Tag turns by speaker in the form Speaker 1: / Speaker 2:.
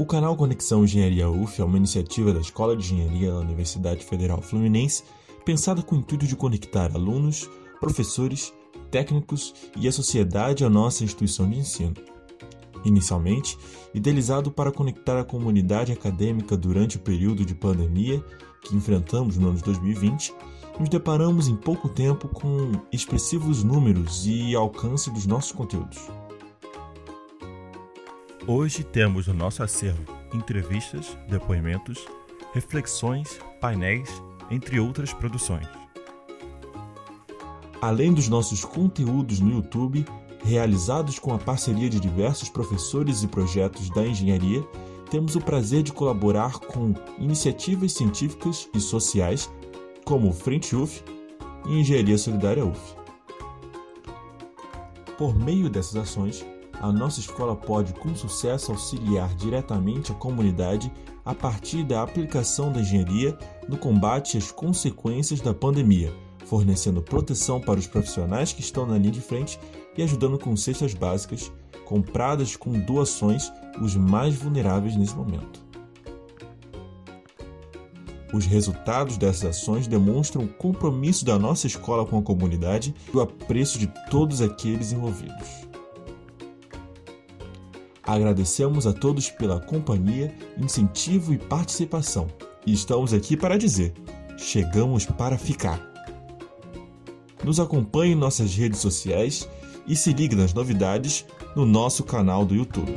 Speaker 1: O canal Conexão Engenharia UF é uma iniciativa da Escola de Engenharia da Universidade Federal Fluminense pensada com o intuito de conectar alunos, professores, técnicos e a sociedade à nossa instituição de ensino. Inicialmente, idealizado para conectar a comunidade acadêmica durante o período de pandemia que enfrentamos no ano de 2020, nos deparamos em pouco tempo com expressivos números e alcance dos nossos conteúdos.
Speaker 2: Hoje temos no nosso acervo entrevistas, depoimentos, reflexões, painéis, entre outras produções.
Speaker 1: Além dos nossos conteúdos no YouTube, realizados com a parceria de diversos professores e projetos da engenharia, temos o prazer de colaborar com iniciativas científicas e sociais como o Frente UF e Engenharia Solidária UF. Por meio dessas ações, a nossa escola pode com sucesso auxiliar diretamente a comunidade a partir da aplicação da engenharia no combate às consequências da pandemia, fornecendo proteção para os profissionais que estão na linha de frente e ajudando com cestas básicas compradas com doações os mais vulneráveis nesse momento. Os resultados dessas ações demonstram o compromisso da nossa escola com a comunidade e o apreço de todos aqueles envolvidos. Agradecemos a todos pela companhia, incentivo e participação. E estamos aqui para dizer: chegamos para ficar. Nos acompanhe em nossas redes sociais e se ligue nas novidades no nosso canal do YouTube.